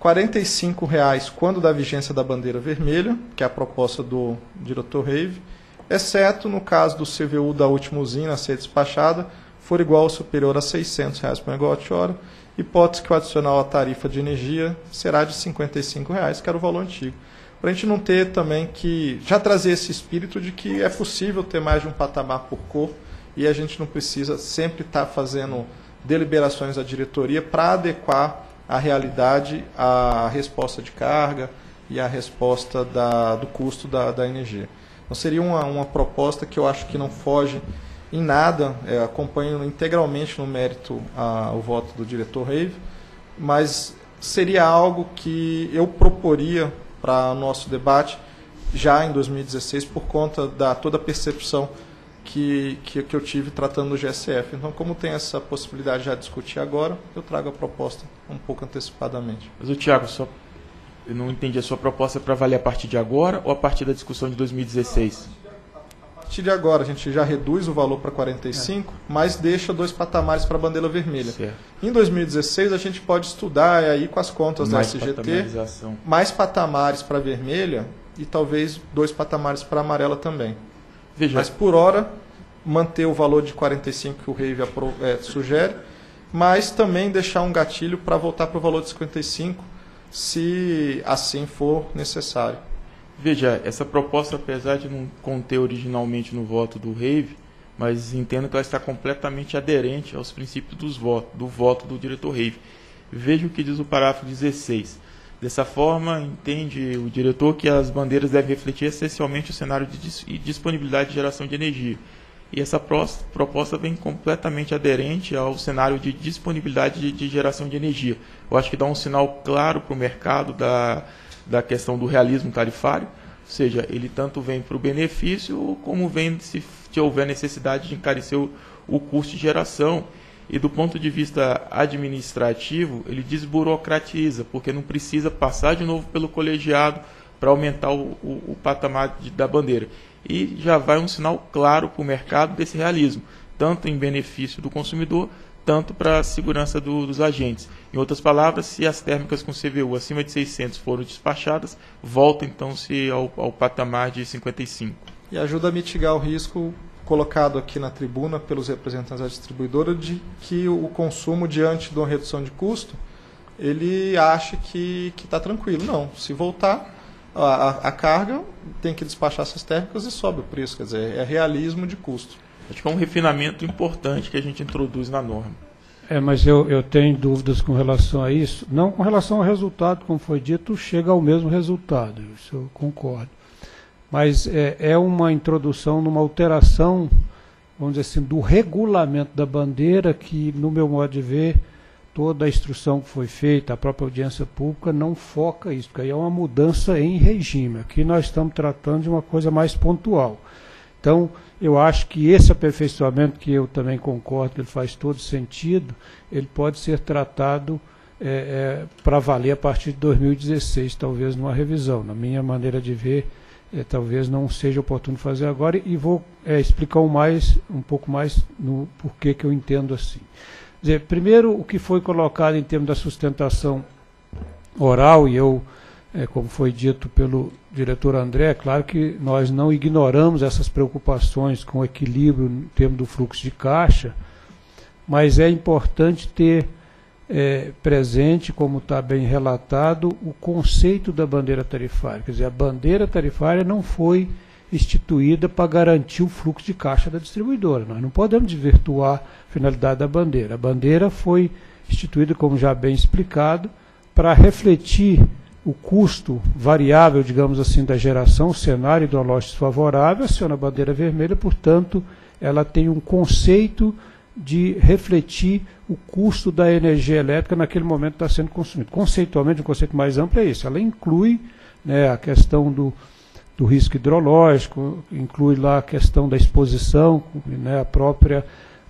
R$ 45,00 quando da vigência da bandeira vermelha, que é a proposta do diretor Reive, exceto no caso do CVU da última usina a ser despachada, for igual ou superior a R$ 600,00 por megawatt-hora, hipótese que o adicional à tarifa de energia será de 55 reais, que era o valor antigo. Para a gente não ter também que. já trazer esse espírito de que é possível ter mais de um patamar por cor e a gente não precisa sempre estar tá fazendo deliberações da diretoria para adequar a realidade à resposta de carga e à resposta da, do custo da, da energia. Então seria uma, uma proposta que eu acho que não foge em nada, é, acompanho integralmente no mérito a, o voto do diretor Reive, mas seria algo que eu proporia para o nosso debate já em 2016 por conta da toda a percepção que, que, que, eu tive tratando do GSF. Então, como tem essa possibilidade de já discutir agora, eu trago a proposta um pouco antecipadamente. Mas o Tiago, só eu não entendi a sua proposta para valer a partir de agora ou a partir da discussão de 2016? Partir de agora a gente já reduz o valor para 45, é. mas deixa dois patamares para a bandeira vermelha. Certo. Em 2016 a gente pode estudar aí com as contas mais da SGT mais patamares para vermelha e talvez dois patamares para amarela também. Veja. Mas por hora manter o valor de 45 que o Reive é, sugere, mas também deixar um gatilho para voltar para o valor de 55 se assim for necessário. Veja, essa proposta, apesar de não conter originalmente no voto do Reive, mas entendo que ela está completamente aderente aos princípios dos votos, do voto do diretor Reive. Veja o que diz o parágrafo 16. Dessa forma, entende o diretor que as bandeiras devem refletir essencialmente o cenário de disponibilidade de geração de energia. E essa proposta vem completamente aderente ao cenário de disponibilidade de geração de energia. Eu acho que dá um sinal claro para o mercado da da questão do realismo tarifário, ou seja, ele tanto vem para o benefício como vem se, se houver necessidade de encarecer o, o custo de geração. E do ponto de vista administrativo, ele desburocratiza, porque não precisa passar de novo pelo colegiado para aumentar o, o, o patamar de, da bandeira. E já vai um sinal claro para o mercado desse realismo, tanto em benefício do consumidor, tanto para a segurança do, dos agentes. Em outras palavras, se as térmicas com CVU acima de 600 foram despachadas, volta então-se ao, ao patamar de 55. E ajuda a mitigar o risco colocado aqui na tribuna pelos representantes da distribuidora de que o consumo diante de uma redução de custo ele acha que está tranquilo. Não, se voltar a, a, carga, tem que despachar essas térmicas e sobe o preço. Quer dizer, é realismo de custo. Acho que é um refinamento importante que a gente introduz na norma. É, mas eu, eu tenho dúvidas com relação a isso. Não com relação ao resultado, como foi dito, chega ao mesmo resultado, isso eu concordo. Mas é, é uma introdução numa alteração, vamos dizer assim, do regulamento da bandeira, que, no meu modo de ver, toda a instrução que foi feita, a própria audiência pública, não foca isso, porque aí é uma mudança em regime. Aqui nós estamos tratando de uma coisa mais pontual. Então, eu acho que esse aperfeiçoamento, que eu também concordo que ele faz todo sentido, ele pode ser tratado é, é, para valer a partir de 2016, talvez numa revisão. Na minha maneira de ver, é, talvez não seja oportuno fazer agora e vou é, explicar um, mais, um pouco mais no porquê que eu entendo assim. Dizer, primeiro, o que foi colocado em termos da sustentação oral, e eu, é, como foi dito pelo diretor André, é claro que nós não ignoramos essas preocupações com o equilíbrio em termos do fluxo de caixa, mas é importante ter é, presente, como está bem relatado, o conceito da bandeira tarifária. Quer dizer, a bandeira tarifária não foi instituída para garantir o fluxo de caixa da distribuidora. Nós não podemos desvirtuar a finalidade da bandeira. A bandeira foi instituída, como já bem explicado, para refletir o custo variável, digamos assim, da geração, o cenário hidrológico desfavorável, aciona a bandeira vermelha, portanto, ela tem um conceito de refletir o custo da energia elétrica naquele momento que está sendo consumido. Conceitualmente, um conceito mais amplo é isso. Ela inclui né, a questão do, do risco hidrológico, inclui lá a questão da exposição, né, a própria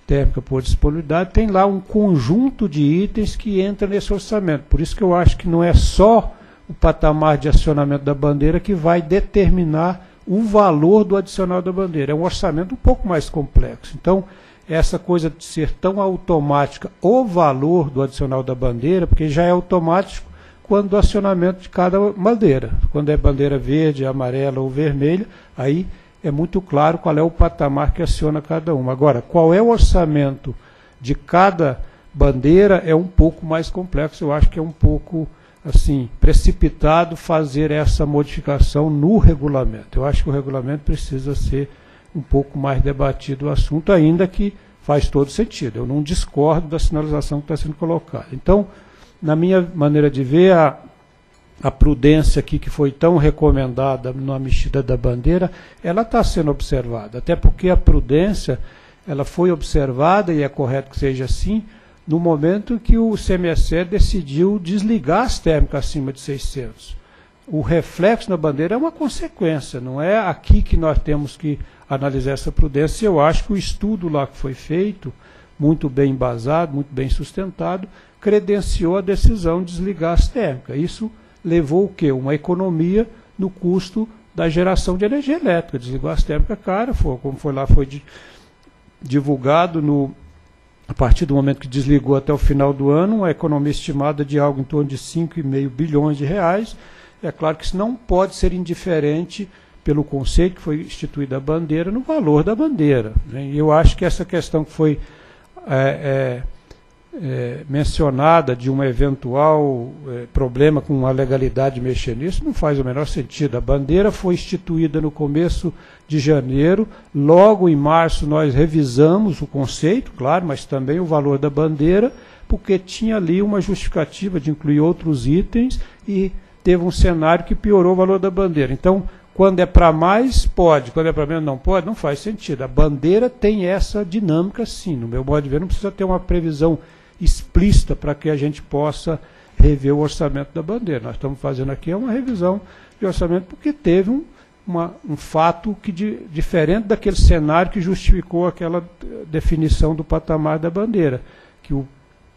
térmica por disponibilidade, tem lá um conjunto de itens que entra nesse orçamento. Por isso que eu acho que não é só o patamar de acionamento da bandeira que vai determinar o valor do adicional da bandeira. É um orçamento um pouco mais complexo. Então, essa coisa de ser tão automática o valor do adicional da bandeira, porque já é automático quando o acionamento de cada bandeira. Quando é bandeira verde, amarela ou vermelha, aí é muito claro qual é o patamar que aciona cada uma. Agora, qual é o orçamento de cada bandeira é um pouco mais complexo, eu acho que é um pouco assim precipitado fazer essa modificação no regulamento. Eu acho que o regulamento precisa ser um pouco mais debatido o assunto, ainda que faz todo sentido. Eu não discordo da sinalização que está sendo colocada. Então, na minha maneira de ver, a, a prudência aqui que foi tão recomendada na mexida da bandeira, ela está sendo observada. Até porque a prudência ela foi observada, e é correto que seja assim, no momento que o CMSE decidiu desligar as térmicas acima de 600. O reflexo na bandeira é uma consequência, não é aqui que nós temos que analisar essa prudência. Eu acho que o estudo lá que foi feito, muito bem embasado, muito bem sustentado, credenciou a decisão de desligar as térmicas. Isso levou o quê? Uma economia no custo da geração de energia elétrica. Desligou as térmicas cara, foi, como foi lá, foi de, divulgado no, a partir do momento que desligou até o final do ano, uma economia estimada de algo em torno de 5,5 bilhões de reais. É claro que isso não pode ser indiferente pelo conceito que foi instituída a bandeira, no valor da bandeira. Né? E eu acho que essa questão que foi é, é, é, mencionada de um eventual é, problema com a legalidade mexer nisso não faz o menor sentido. A bandeira foi instituída no começo de janeiro, logo em março nós revisamos o conceito, claro, mas também o valor da bandeira, porque tinha ali uma justificativa de incluir outros itens e teve um cenário que piorou o valor da bandeira. Então, quando é para mais, pode. Quando é para menos, não pode. Não faz sentido. A bandeira tem essa dinâmica, sim. No meu modo de ver, não precisa ter uma previsão explícita para que a gente possa rever o orçamento da bandeira. Nós estamos fazendo aqui uma revisão de orçamento porque teve um, uma, um fato que de, diferente daquele cenário que justificou aquela definição do patamar da bandeira. Que o,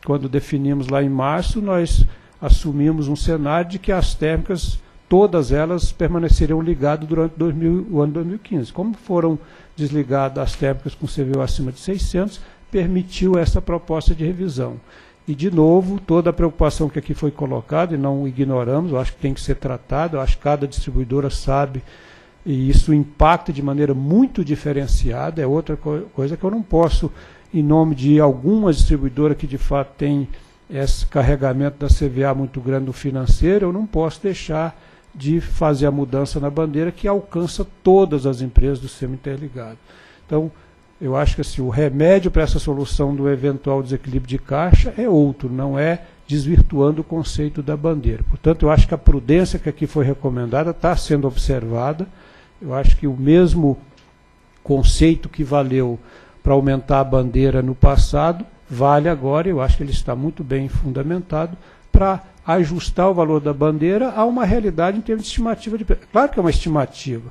quando definimos lá em março, nós assumimos um cenário de que as térmicas todas elas permaneceriam ligadas durante 2000, o ano 2015. Como foram desligadas as térmicas com CVU acima de 600, permitiu essa proposta de revisão. E, de novo, toda a preocupação que aqui foi colocada, e não ignoramos, eu acho que tem que ser tratado, eu acho que cada distribuidora sabe, e isso impacta de maneira muito diferenciada, é outra co coisa que eu não posso, em nome de algumas distribuidoras que de fato têm esse carregamento da CVA muito grande no financeiro, eu não posso deixar de fazer a mudança na bandeira que alcança todas as empresas do sistema interligado. Então, eu acho que assim, o remédio para essa solução do eventual desequilíbrio de caixa é outro, não é desvirtuando o conceito da bandeira. Portanto, eu acho que a prudência que aqui foi recomendada está sendo observada. Eu acho que o mesmo conceito que valeu para aumentar a bandeira no passado vale agora. Eu acho que ele está muito bem fundamentado para ajustar o valor da bandeira a uma realidade em termos de estimativa de. Claro que é uma estimativa.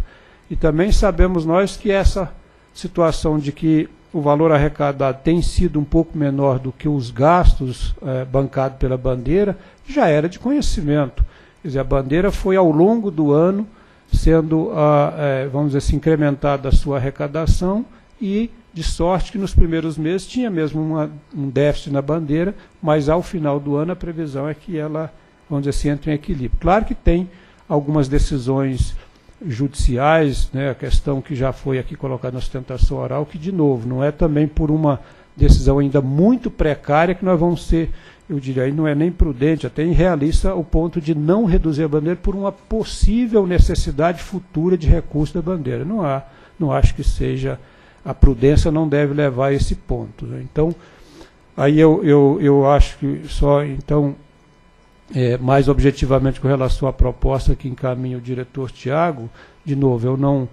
E também sabemos nós que essa situação de que o valor arrecadado tem sido um pouco menor do que os gastos eh, bancados pela bandeira, já era de conhecimento. Quer dizer, a bandeira foi ao longo do ano sendo, ah, eh, vamos dizer assim, incrementada a sua arrecadação e de sorte que nos primeiros meses tinha mesmo uma, um déficit na bandeira, mas ao final do ano a previsão é que ela, vamos dizer assim, entre em equilíbrio. Claro que tem algumas decisões judiciais, né, a questão que já foi aqui colocada na sustentação oral, que, de novo, não é também por uma decisão ainda muito precária que nós vamos ser, eu diria, aí não é nem prudente, até irrealista, o ponto de não reduzir a bandeira por uma possível necessidade futura de recurso da bandeira. Não há, não acho que seja, a prudência não deve levar a esse ponto. Né? Então, aí eu, eu, eu acho que só, então, é, mais objetivamente com relação à proposta que encaminha o diretor Tiago, de novo, eu não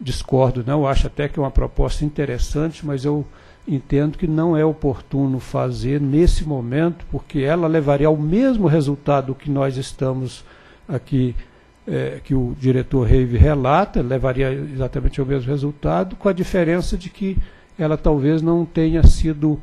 discordo, não, acho até que é uma proposta interessante, mas eu entendo que não é oportuno fazer nesse momento, porque ela levaria ao mesmo resultado que nós estamos aqui, é, que o diretor Reive relata, levaria exatamente ao mesmo resultado, com a diferença de que ela talvez não tenha sido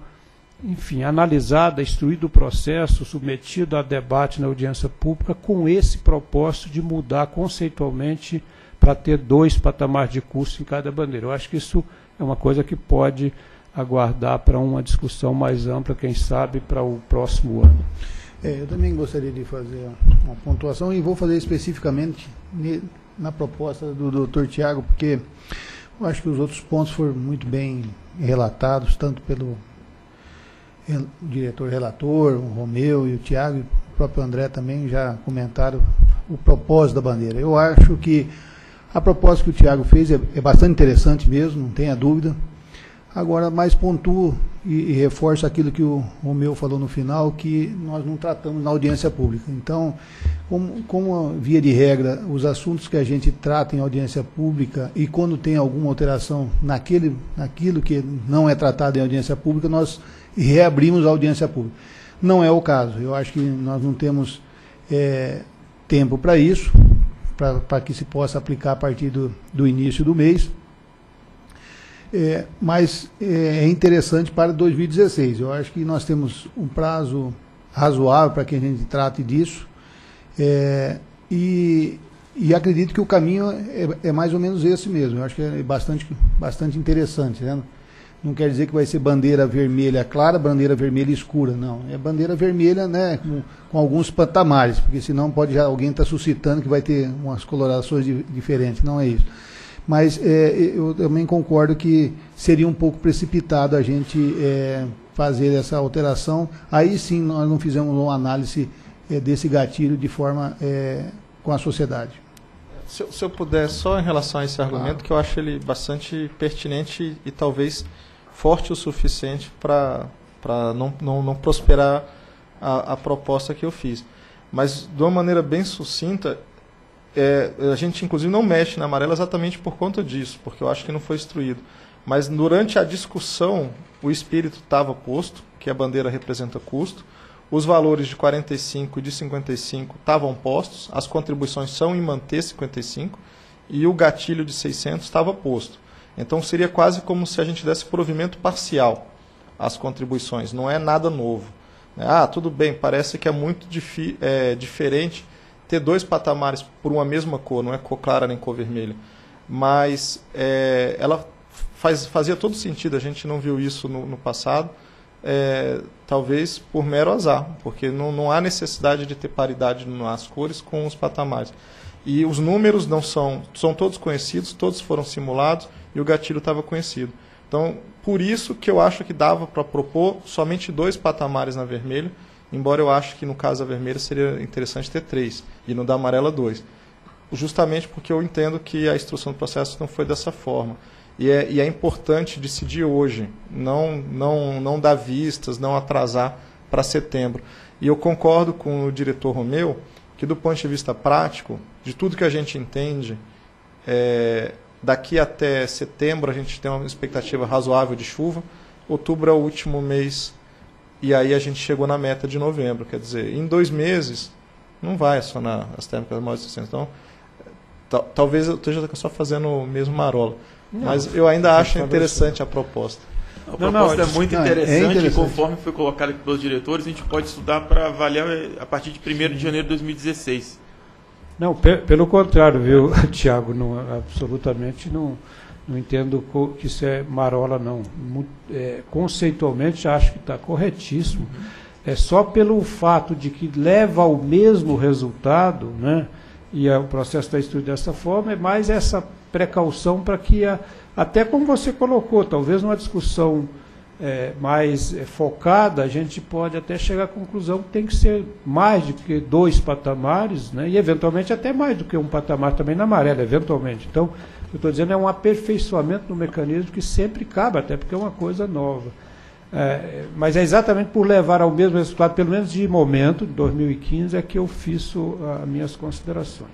enfim, analisada, instruído o processo, submetido a debate na audiência pública, com esse propósito de mudar conceitualmente para ter dois patamares de custo em cada bandeira. Eu acho que isso é uma coisa que pode aguardar para uma discussão mais ampla, quem sabe, para o próximo ano. É, eu também gostaria de fazer uma pontuação e vou fazer especificamente na proposta do doutor Tiago, porque eu acho que os outros pontos foram muito bem relatados, tanto pelo diretor relator, o Romeu e o Tiago, e o próprio André também já comentaram o propósito da bandeira. Eu acho que a proposta que o Tiago fez é, é, bastante interessante mesmo, não tenha dúvida. Agora, mais pontuo e, e reforço aquilo que o Romeu falou no final, que nós não tratamos na audiência pública. Então, como, como via de regra, os assuntos que a gente trata em audiência pública e quando tem alguma alteração naquele, naquilo que não é tratado em audiência pública, nós e reabrimos a audiência pública. Não é o caso. Eu acho que nós não temos é, tempo para isso, para que se possa aplicar a partir do, do início do mês. É, mas é, é interessante para 2016. Eu acho que nós temos um prazo razoável para que a gente trate disso. É, e, e acredito que o caminho é, é, mais ou menos esse mesmo. Eu acho que é bastante, bastante interessante. Né? Não quer dizer que vai ser bandeira vermelha clara, bandeira vermelha escura, não. É bandeira vermelha, né, com, com alguns patamares, porque senão pode já alguém estar tá suscitando que vai ter umas colorações de, diferentes, não é isso. Mas é, eu também concordo que seria um pouco precipitado a gente é, fazer essa alteração. Aí sim nós não fizemos uma análise é, desse gatilho de forma é, com a sociedade. Se, se, eu puder, só em relação a esse argumento, claro. que eu acho ele bastante pertinente e, e talvez forte o suficiente para não, não, não prosperar a, a proposta que eu fiz. Mas, de uma maneira bem sucinta, é, a gente inclusive não mexe na amarela exatamente por conta disso, porque eu acho que não foi instruído. Mas durante a discussão, o espírito estava posto, que a bandeira representa custo, os valores de 45 e de 55 estavam postos, as contribuições são em manter 55 e o gatilho de 600 estava posto. Então seria quase como se a gente desse provimento parcial às contribuições, não é nada novo. Né? Ah, tudo bem, parece que é muito é, diferente ter dois patamares por uma mesma cor, não é cor clara nem cor vermelha. Mas é, ela faz, fazia todo sentido, a gente não viu isso no, no passado, é, talvez por mero azar, porque não, não há necessidade de ter paridade nas cores com os patamares. E os números não são, são todos conhecidos, todos foram simulados, e o gatilho estava conhecido. Então, por isso que eu acho que dava para propor somente dois patamares na vermelha, embora eu acho que no caso da vermelha seria interessante ter três, e no da amarela dois. Justamente porque eu entendo que a instrução do processo não foi dessa forma. E é, e é importante decidir hoje, não, não, não dar vistas, não atrasar para setembro. E eu concordo com o diretor Romeu que, do ponto de vista prático, de tudo que a gente entende, é, Daqui até setembro a gente tem uma expectativa razoável de chuva. Outubro é o último mês e aí a gente chegou na meta de novembro. Quer dizer, em dois meses não vai acionar as térmicas mais 60. Então, tal- talvez eu esteja só fazendo o mesmo marola. Não, Mas eu ainda acho interessante a proposta. A Não, proposta não, é muito não, é interessante, interessante. e conforme foi colocado aqui pelos diretores, a gente pode estudar para avaliar eh, a partir de 1 de janeiro de 2016. Não, pe- pelo contrário, viu, Tiago, absolutamente não, não entendo que isso é marola, não. É, conceitualmente acho que está corretíssimo. É só pelo fato de que leva ao mesmo resultado, né? E é, o processo está estudo dessa forma, é mais essa precaução para que, a, até como você colocou, talvez numa discussão é, mais é, focada, a gente pode até chegar à conclusão que tem que ser mais do que dois patamares, né, e eventualmente até mais do que um patamar também na amarela, eventualmente. Então, eu estou dizendo é um aperfeiçoamento no mecanismo que sempre cabe, até porque é uma coisa nova. É, mas é exatamente por levar ao mesmo resultado, pelo menos de momento, de 2015, é que eu fiz as minhas considerações.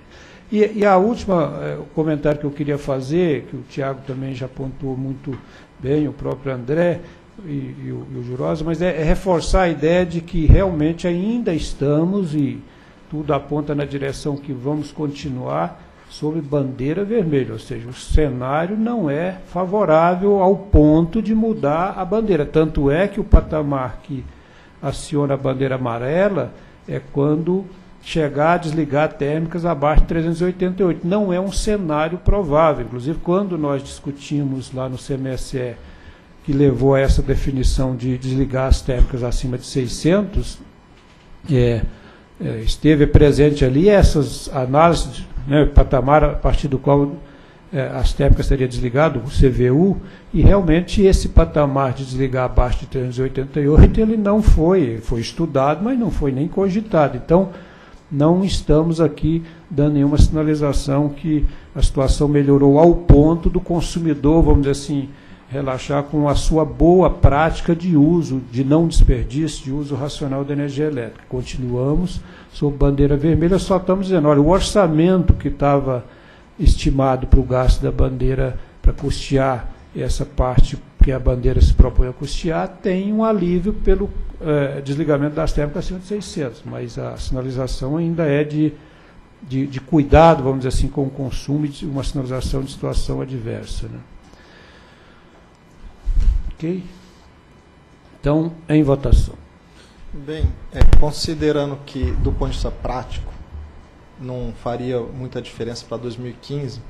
E, e a última é, comentário que eu queria fazer, que o Tiago também já pontuou muito bem, o próprio André e, e o, e o Jurosa, mas é, é reforçar a ideia de que realmente ainda estamos, e tudo aponta na direção que vamos continuar, sob bandeira vermelha, ou seja, o cenário não é favorável ao ponto de mudar a bandeira. Tanto é que o patamar que aciona a bandeira amarela é quando chegar a desligar térmicas abaixo de 388. Não é um cenário provável. Inclusive, quando nós discutimos lá no CMSE, que levou a essa definição de desligar as térmicas acima de 600, é, é, esteve presente ali essas análises, né, patamar a partir do qual é, as térmicas seriam desligado, o CVU, e realmente esse patamar de desligar abaixo de 388, ele não foi, foi estudado, mas não foi nem cogitado. Então, não estamos aqui dando nenhuma sinalização que a situação melhorou ao ponto do consumidor, vamos dizer assim, relaxar com a sua boa prática de uso, de não desperdício, de uso racional da energia elétrica. Continuamos sob bandeira vermelha, só estamos dizendo, olha, o orçamento que estava estimado para o gasto da bandeira para custear essa parte que a bandeira se propõe a custear, tem um alívio pelo eh, desligamento das térmicas acima de 600, mas a sinalização ainda é de, de, de cuidado, vamos dizer assim, com o consumo e de uma sinalização de situação adversa. Né? Ok? Então, em votação. Bem, é, considerando que, do ponto de vista prático, não faria muita diferença para 2015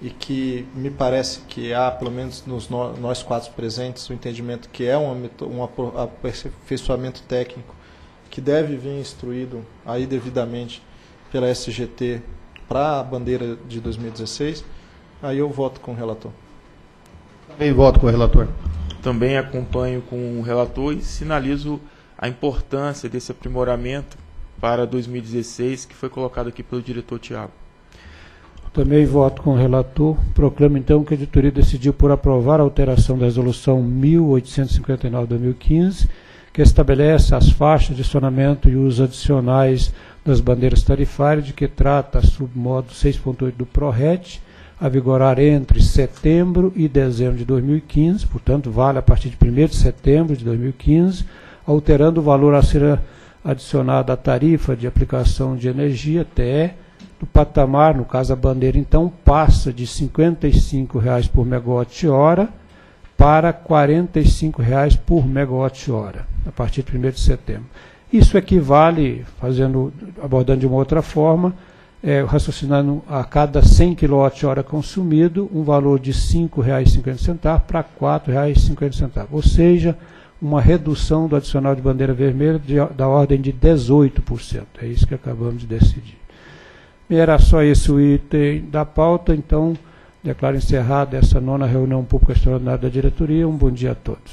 e que me parece que há, pelo menos nos no, nós quatro presentes, o entendimento que é um, um aperfeiçoamento técnico que deve vir instruído aí devidamente pela SGT para a bandeira de 2016, aí eu voto com o relator. Também voto com o relator. Também acompanho com o relator e sinalizo a importância desse aprimoramento para 2016 que foi colocado aqui pelo diretor Tiago. Também voto com o relator. Proclamo então que a editoria decidiu por aprovar a alteração da resolução 1859/2015, que estabelece as faixas de acionamento e os adicionais das bandeiras tarifárias, de que trata a submodo 6.8 do PRORET, a vigorar entre setembro e dezembro de 2015, portanto, vale a partir de 1 de setembro de 2015, alterando o valor a ser adicionado à tarifa de aplicação de energia, TE, do patamar, no caso a bandeira, então, passa de R$ 55,00 por megawatt-hora para R$ 45,00 por megawatt-hora, a partir de 1 de setembro. Isso equivale, fazendo, abordando de uma outra forma, é, raciocinando a cada 100 kWh consumido, um valor de R$ 5,50 para R$ 4,50. Ou seja, uma redução do adicional de bandeira vermelha de, da ordem de 18%. É isso que acabamos de decidir. E era só esse o item da pauta, então declaro encerrada essa nona reunião pública extraordinária da diretoria. Um bom dia a todos.